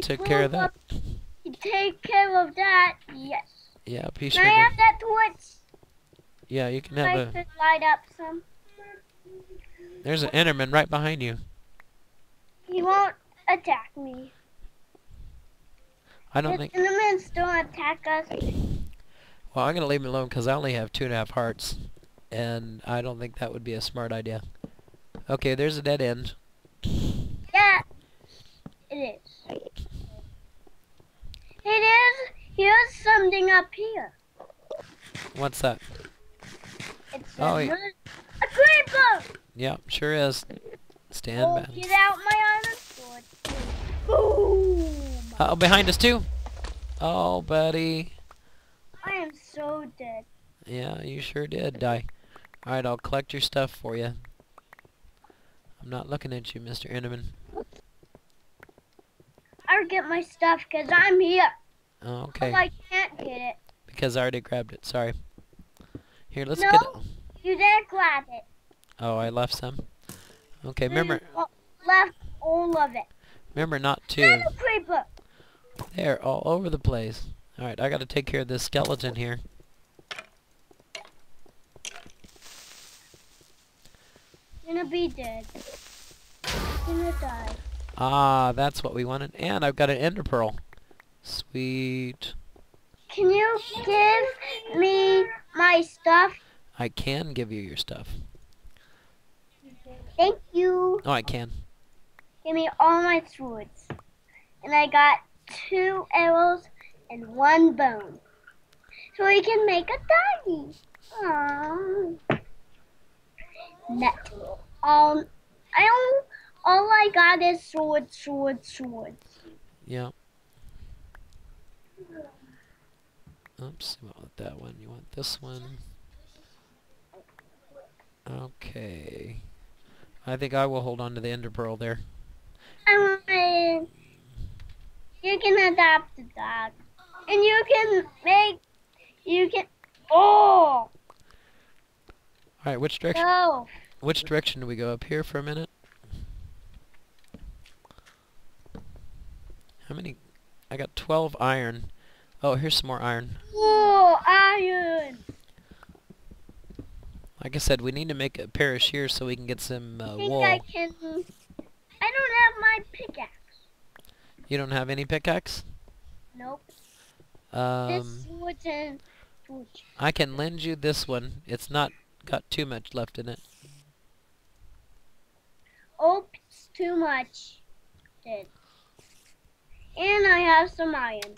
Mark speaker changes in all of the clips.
Speaker 1: he took care of that.
Speaker 2: Take care of that. Yes.
Speaker 1: Yeah, he
Speaker 2: Can I have that torch?
Speaker 1: Yeah, you can
Speaker 2: I
Speaker 1: have a.
Speaker 2: could light up some.
Speaker 1: There's an Enderman right behind you.
Speaker 2: He won't attack me.
Speaker 1: I don't
Speaker 2: The
Speaker 1: think.
Speaker 2: Endermans don't attack us.
Speaker 1: Well, I'm gonna leave him alone because I only have two and a half hearts, and I don't think that would be a smart idea. Okay, there's a dead end.
Speaker 2: Yeah, it is. It is. Here's something up here.
Speaker 1: What's that?
Speaker 2: It's
Speaker 1: Oh,
Speaker 2: a,
Speaker 1: yeah.
Speaker 2: a creeper.
Speaker 1: Yep, sure is. Stand
Speaker 2: Oh,
Speaker 1: back.
Speaker 2: get out my iron sword. Boom!
Speaker 1: Uh oh, behind us too. Oh, buddy.
Speaker 2: I am so dead.
Speaker 1: Yeah, you sure did die. All right, I'll collect your stuff for you. I'm not looking at you, Mr. Enderman.
Speaker 2: I'll get my stuff because I'm here.
Speaker 1: Oh, okay.
Speaker 2: I can't get it.
Speaker 1: Because I already grabbed it. Sorry. Here, let's
Speaker 2: No.
Speaker 1: get it.
Speaker 2: You didn't grab it.
Speaker 1: Oh, I left some. Okay,
Speaker 2: You
Speaker 1: remember,
Speaker 2: left all of it.
Speaker 1: remember not to.
Speaker 2: Another creeper.
Speaker 1: They're all over the place. All right, I got to take care of this skeleton here.
Speaker 2: Gonna be dead. Gonna die.
Speaker 1: Ah, that's what we wanted. And I've got an ender pearl. Sweet.
Speaker 2: Can you give me my stuff?
Speaker 1: I can give you your stuff.
Speaker 2: Thank you.
Speaker 1: Oh, I can.
Speaker 2: Give me all my swords. And I got two arrows and one bone. So we can make a doggy. Aww. Net. Um, I don't, all I got is sword, sword, swords.
Speaker 1: Yeah. Oops, you want that one. You want this one. Okay. I think I will hold on to the ender pearl there.
Speaker 2: Want You can adopt a dog. And you can make, you can, oh,
Speaker 1: All right, which direction?
Speaker 2: no.
Speaker 1: Which direction do we go? Up here for a minute? How many? I got 12 iron. Oh, here's some more iron.
Speaker 2: Oh, iron.
Speaker 1: Like I said, we need to make a pair of shears so we can get some
Speaker 2: I
Speaker 1: uh,
Speaker 2: think
Speaker 1: wool.
Speaker 2: I can, I don't have my pickaxe.
Speaker 1: You don't have any pickaxe?
Speaker 2: Nope.
Speaker 1: Um,
Speaker 2: this sword and torch.
Speaker 1: I can lend you this one. It's not got too much left in it.
Speaker 2: Oops, too much. Did. And I have some iron.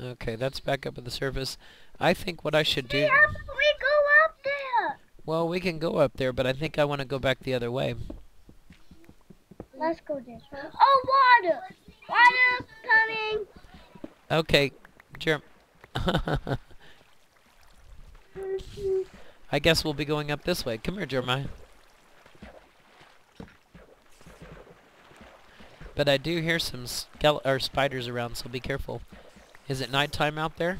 Speaker 1: Okay, that's back up at the surface. I think what I should do...
Speaker 2: How about we go up there?
Speaker 1: Well, we can go up there, but I think I want to go back the other way.
Speaker 2: Let's go this way. Oh, water! Water coming!
Speaker 1: Okay, Jerem. I guess we'll be going up this way. Come here, Jeremiah. But I do hear some or spiders around, so be careful. Is it nighttime out there?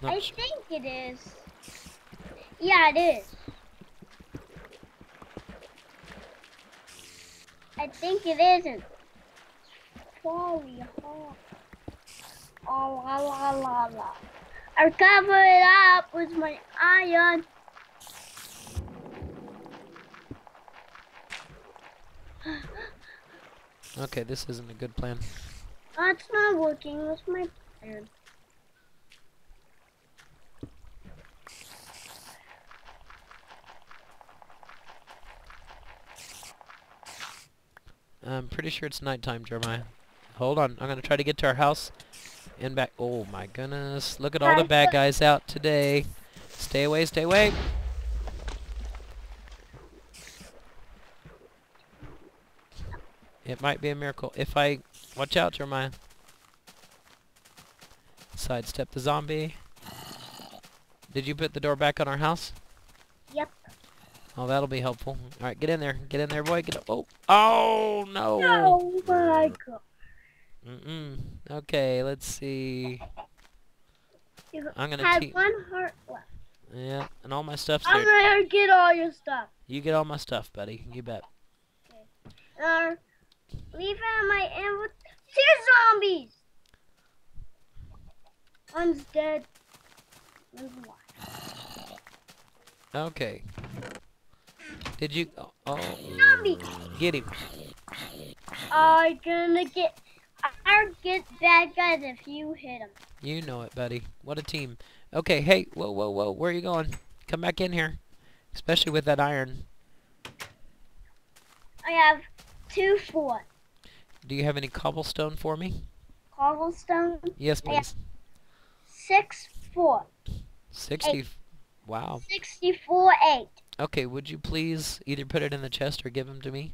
Speaker 1: Not
Speaker 2: I think it is. Yeah, it is. I think it isn't. Sorry, huh? Oh, la la la la. I cover it up with my iron.
Speaker 1: Okay, this isn't a good plan.
Speaker 2: That's not working with my plan.
Speaker 1: I'm pretty sure it's nighttime, Jeremiah. Hold on, I'm gonna try to get to our house and back. Oh my goodness! Look at all the bad guys out today. Stay away, stay away. It might be a miracle if I watch out, Jeremiah. Sidestep the zombie. Did you put the door back on our house?
Speaker 2: Yep.
Speaker 1: Oh, that'll be helpful. All right, get in there. Get in there, boy. Get. Oh, oh no.
Speaker 2: Oh my god.
Speaker 1: Mm-mm. Okay, let's see. I'm gonna keep.
Speaker 2: one heart left.
Speaker 1: Yeah, and all my stuff's
Speaker 2: I'm
Speaker 1: there.
Speaker 2: gonna get all your stuff.
Speaker 1: You get all my stuff, buddy. You bet.
Speaker 2: Uh, leave out my ammo. Two zombies! One's dead. One's alive.
Speaker 1: Okay. Did you... Oh, oh,
Speaker 2: Zombie!
Speaker 1: get him.
Speaker 2: I'm gonna get. I'll get bad guys if you hit them.
Speaker 1: You know it, buddy. What a team. Okay, hey, whoa, whoa, whoa. Where are you going? Come back in here. Especially with that iron.
Speaker 2: I have two four
Speaker 1: Do you have any cobblestone for me?
Speaker 2: cobblestone,
Speaker 1: Yes, please.
Speaker 2: six four,
Speaker 1: 60. Wow.
Speaker 2: sixty-four eight.
Speaker 1: Okay, would you please either put it in the chest or give them to me?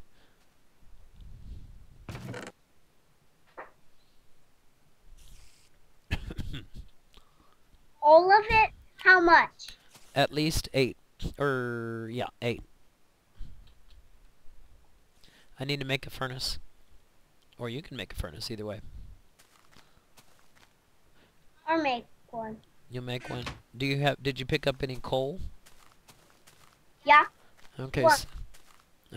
Speaker 2: All of it? How much?
Speaker 1: At least eight. Or, yeah, eight. I need to make a furnace. Or you can make a furnace, either way.
Speaker 2: I'll make one.
Speaker 1: You'll make one. Do you have, did you pick up any coal?
Speaker 2: Yeah.
Speaker 1: Okay.
Speaker 2: One.
Speaker 1: s-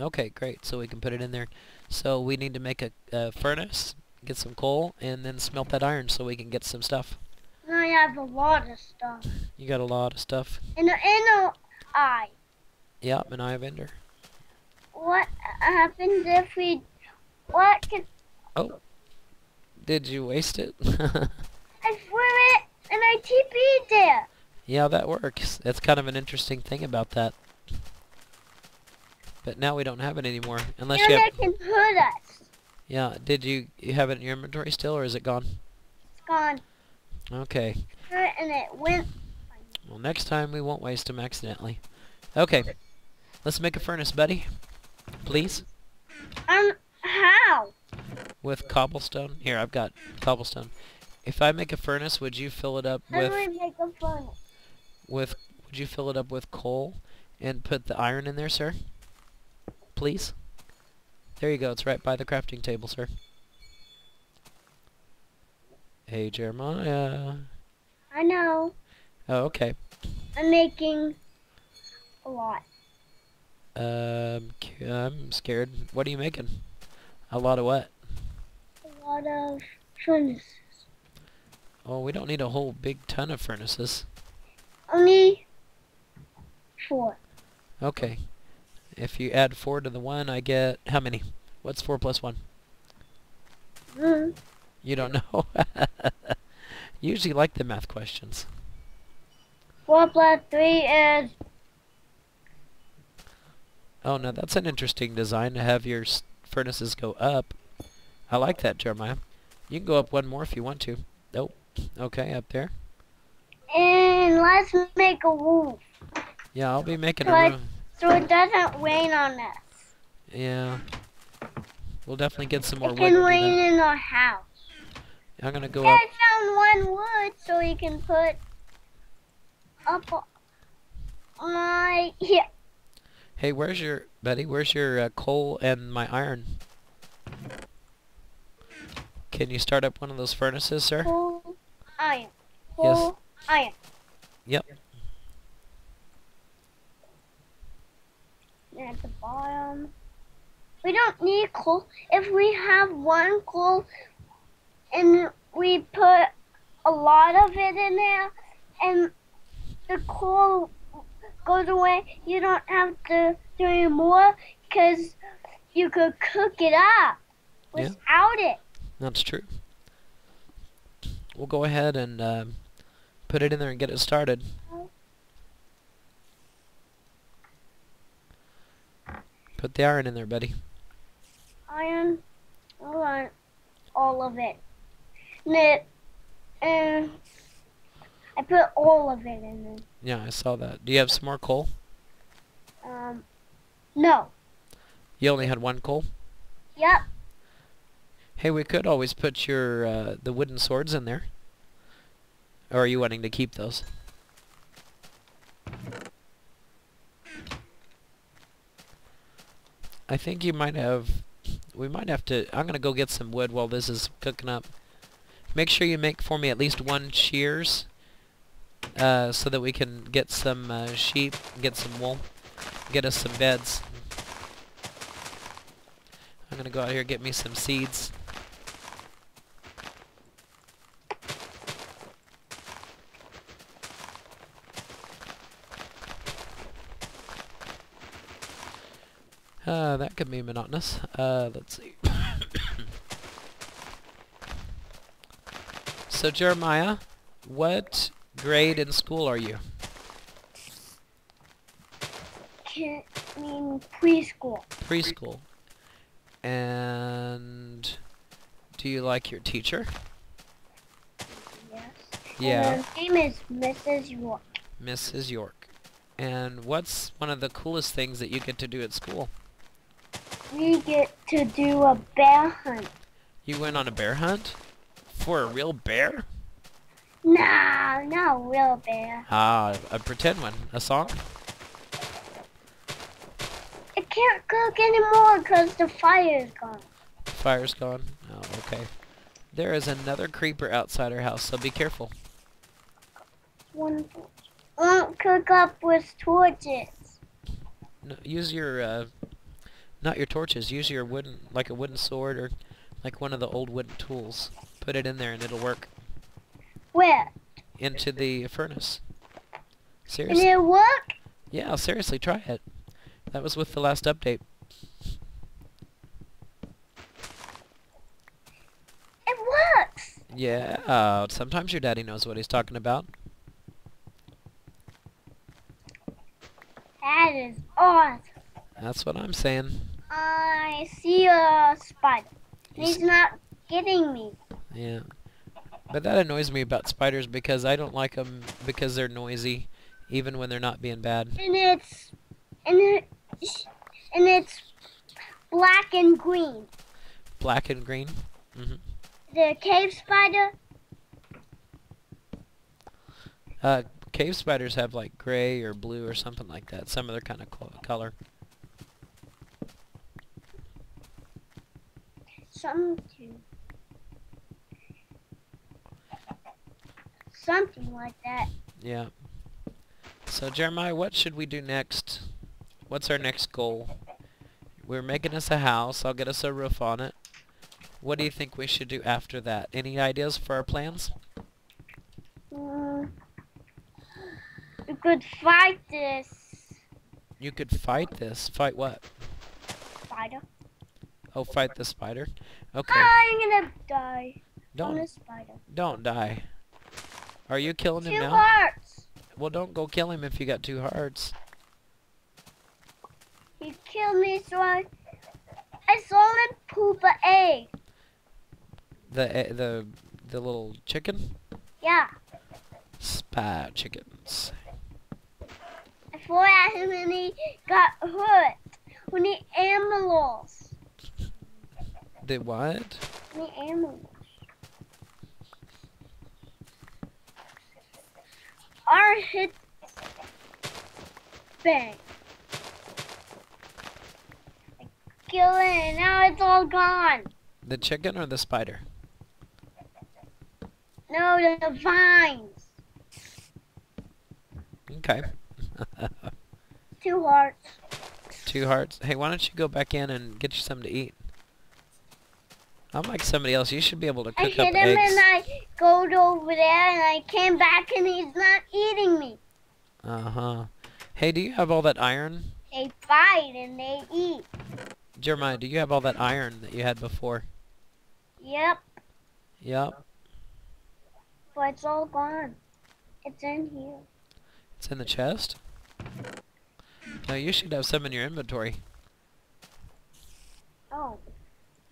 Speaker 1: Okay, great. So we can put it in there. So we need to make a, a furnace, get some coal, and then smelt that iron so we can get some stuff.
Speaker 2: I have a lot of stuff.
Speaker 1: You got a lot of stuff.
Speaker 2: And inner eye.
Speaker 1: Yep, and I have ender.
Speaker 2: What happens if we? What can
Speaker 1: Did you waste it?
Speaker 2: I threw it and I TP'd there?
Speaker 1: yeah, that works. That's kind of an interesting thing about that. But now we don't have it anymore. Unless
Speaker 2: and
Speaker 1: you
Speaker 2: it
Speaker 1: have...
Speaker 2: can hurt us.
Speaker 1: Yeah, did you, you have it in your inventory still, or is it gone?
Speaker 2: It's gone.
Speaker 1: Okay.
Speaker 2: And it went.
Speaker 1: Well, next time we won't waste them accidentally. Okay. Let's make a furnace, buddy. Please.
Speaker 2: Um, how?
Speaker 1: With cobblestone. Here, I've got cobblestone. If I make a furnace, would you fill it up with
Speaker 2: we make a furnace?
Speaker 1: with would you fill it up with coal and put the iron in there, sir? Please. There you go. It's right by the crafting table, sir. Hey, Jeremiah.
Speaker 2: I know.
Speaker 1: Oh, okay.
Speaker 2: I'm making a lot.
Speaker 1: Um, I'm scared. What are you making? A lot of what?
Speaker 2: Lot of furnaces.
Speaker 1: Oh, we don't need a whole big ton of furnaces.
Speaker 2: Only four.
Speaker 1: Okay. If you add four to the one, I get how many? What's four plus one?
Speaker 2: Mm.
Speaker 1: You don't know. Usually like the math questions.
Speaker 2: Four plus three is
Speaker 1: Oh, no, that's an interesting design to have your furnaces go up. I like that, Jeremiah. You can go up one more if you want to. Nope. Okay, up there.
Speaker 2: and let's make a roof
Speaker 1: Yeah, I'll be making a
Speaker 2: Like-
Speaker 1: room.
Speaker 2: so it doesn't rain on us.
Speaker 1: Yeah. We'll definitely get some more
Speaker 2: It
Speaker 1: wood.
Speaker 2: can rain in our house.
Speaker 1: I'm gonna go up.
Speaker 2: I found one wood so we can put up my here.
Speaker 1: Hey, where's your buddy? Where's your uh, coal and my iron? Can you start up one of those furnaces, sir?
Speaker 2: Iron.
Speaker 1: Yes.
Speaker 2: Iron.
Speaker 1: Yep.
Speaker 2: And at the bottom. We don't need coal. If we have one coal and we put a lot of it in there and the coal goes away, you don't have to do any more because you could cook it up
Speaker 1: Yeah.
Speaker 2: without it.
Speaker 1: That's true. We'll go ahead and um, put it in there and get it started. Put the iron in there, buddy.
Speaker 2: iron. Want all of it. And, it, and I put all of it in there.
Speaker 1: Yeah, I saw that. Do you have some more coal?
Speaker 2: Um, no.
Speaker 1: You only had one coal?
Speaker 2: Yep.
Speaker 1: Hey, we could always put your uh, the wooden swords in there. Or are you wanting to keep those? I think you might have... We might have to... I'm going to go get some wood while this is cooking up. Make sure you make for me at least one shears. Uh, so that we can get some uh, sheep, get some wool. get us some beds. I'm gonna go out here and get me some seeds. Uh, that could be monotonous. Uh, let's see. so Jeremiah, what grade in school are you?
Speaker 2: Can mean preschool.
Speaker 1: Preschool. And do you like your teacher?
Speaker 2: Yes.
Speaker 1: Yeah,
Speaker 2: And her name is Mrs. York.
Speaker 1: Mrs. York. And what's one of the coolest things that you get to do at school?
Speaker 2: We get to do a bear hunt.
Speaker 1: You went on a bear hunt? For a real bear?
Speaker 2: No, not a real bear.
Speaker 1: Ah, a pretend one. A song?
Speaker 2: It can't cook anymore because the fire's gone.
Speaker 1: Fire's gone. Oh, okay. There is another creeper outside our house, so be careful.
Speaker 2: One won't cook up with torches.
Speaker 1: No, use your, uh, not your torches. Use your wooden, like a wooden sword or like one of the old wooden tools. Put it in there and it'll work
Speaker 2: Where?
Speaker 1: into the furnace. Seriously?
Speaker 2: it work?
Speaker 1: Yeah, seriously, try it. That was with the last update.
Speaker 2: It works.
Speaker 1: Yeah, uh, sometimes your daddy knows what he's talking about.
Speaker 2: That is awesome.
Speaker 1: That's what I'm saying.
Speaker 2: I see a spider. He's not getting me.
Speaker 1: Yeah. But that annoys me about spiders because I don't like them because they're noisy, even when they're not being bad.
Speaker 2: And it's and it and it's black and green.
Speaker 1: Black and green. hmm
Speaker 2: The cave spider.
Speaker 1: Uh, cave spiders have like gray or blue or something like that. Some other kind of color.
Speaker 2: Something. Something like that.
Speaker 1: Yeah. So Jeremiah, what should we do next? What's our next goal? We're making us a house. I'll get us a roof on it. What do you think we should do after that? Any ideas for our plans?
Speaker 2: Mm. We could fight this
Speaker 1: You could fight this. Fight what?
Speaker 2: spider.
Speaker 1: Oh, fight the spider. Okay.
Speaker 2: I'm gonna die
Speaker 1: Don't don't die. Are you killing him now?
Speaker 2: Two hearts.
Speaker 1: Well, don't go kill him if you got two hearts.
Speaker 2: He killed me, so I I saw him poop an egg.
Speaker 1: The the the little chicken.
Speaker 2: Yeah.
Speaker 1: Spy chickens.
Speaker 2: I flew at him and he got hurt. When the animals.
Speaker 1: The what?
Speaker 2: The animals. Our hit bang. I kill it and now it's all gone.
Speaker 1: The chicken or the spider?
Speaker 2: No, the vines.
Speaker 1: Okay.
Speaker 2: Two hearts.
Speaker 1: Two hearts. Hey, why don't you go back in and get you something to eat? I'm like somebody else. You should be able to
Speaker 2: I
Speaker 1: cook up
Speaker 2: hit him
Speaker 1: eggs.
Speaker 2: and I go over there and I came back and he's not eating me.
Speaker 1: Uh-huh. Hey, do you have all that iron?
Speaker 2: They fight and they eat.
Speaker 1: Jeremiah, do you have all that iron that you had before?
Speaker 2: Yep,
Speaker 1: Yep.
Speaker 2: but it's all gone. It's in here.
Speaker 1: It's in the chest? No, you should have some in your inventory.
Speaker 2: Oh.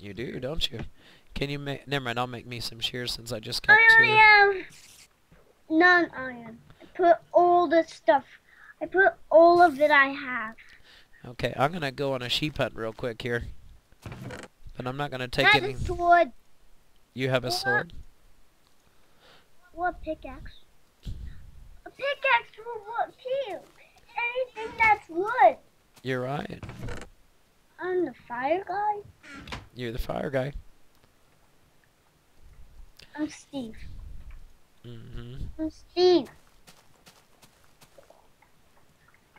Speaker 1: You do, don't you? Can you make... Never mind, I'll make me some shears since I just
Speaker 2: I
Speaker 1: got two.
Speaker 2: have none iron. I put all the stuff. I put all of it I have.
Speaker 1: Okay, I'm gonna go on a sheep hunt real quick here. But I'm not gonna take
Speaker 2: Not
Speaker 1: any...
Speaker 2: sword.
Speaker 1: You have a sword?
Speaker 2: What pickaxe? A pickaxe will what too. Anything that's wood.
Speaker 1: You're right.
Speaker 2: I'm the fire guy.
Speaker 1: You're the fire guy.
Speaker 2: I'm Steve.
Speaker 1: hmm
Speaker 2: I'm Steve.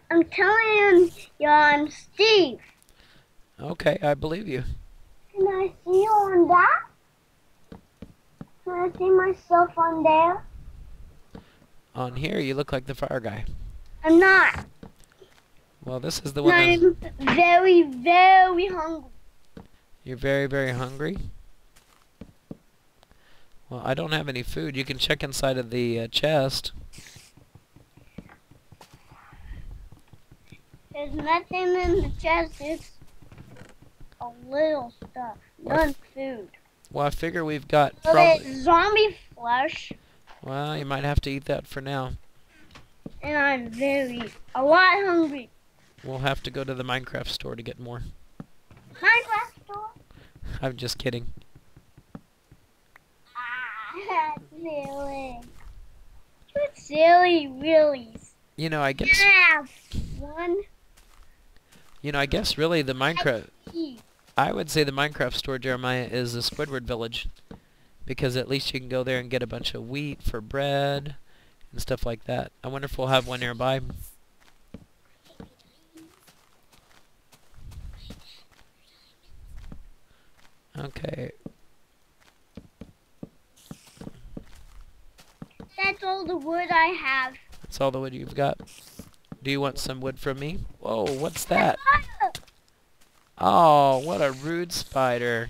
Speaker 2: I'm telling you, I'm Steve.
Speaker 1: Okay, I believe you.
Speaker 2: Can I see you on that? Can I see myself on there?
Speaker 1: On here, you look like the fire guy.
Speaker 2: I'm not.
Speaker 1: Well, this is the one.
Speaker 2: I'm very, very hungry.
Speaker 1: You're very, very hungry. Well, I don't have any food. You can check inside of the uh, chest.
Speaker 2: There's nothing in the chest. It's a little stuff. None food.
Speaker 1: Well, I figure we've got
Speaker 2: So
Speaker 1: probably.
Speaker 2: zombie flesh,
Speaker 1: Well, you might have to eat that for now.
Speaker 2: and I'm very, a lot hungry.
Speaker 1: We'll have to go to the Minecraft store to get more.
Speaker 2: Minecraft?
Speaker 1: I'm just kidding.
Speaker 2: Ah, silly. You're silly, really.
Speaker 1: You know, I guess.
Speaker 2: Yeah, one
Speaker 1: You know, I guess really the Minecraft. I would say the Minecraft store, Jeremiah, is the Squidward Village, because at least you can go there and get a bunch of wheat for bread and stuff like that. I wonder if we'll have one nearby. Okay.
Speaker 2: That's all the wood I have.
Speaker 1: That's all the wood you've got. Do you want some wood from me? Whoa, what's that? Oh, what a rude spider.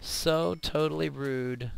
Speaker 1: So totally rude.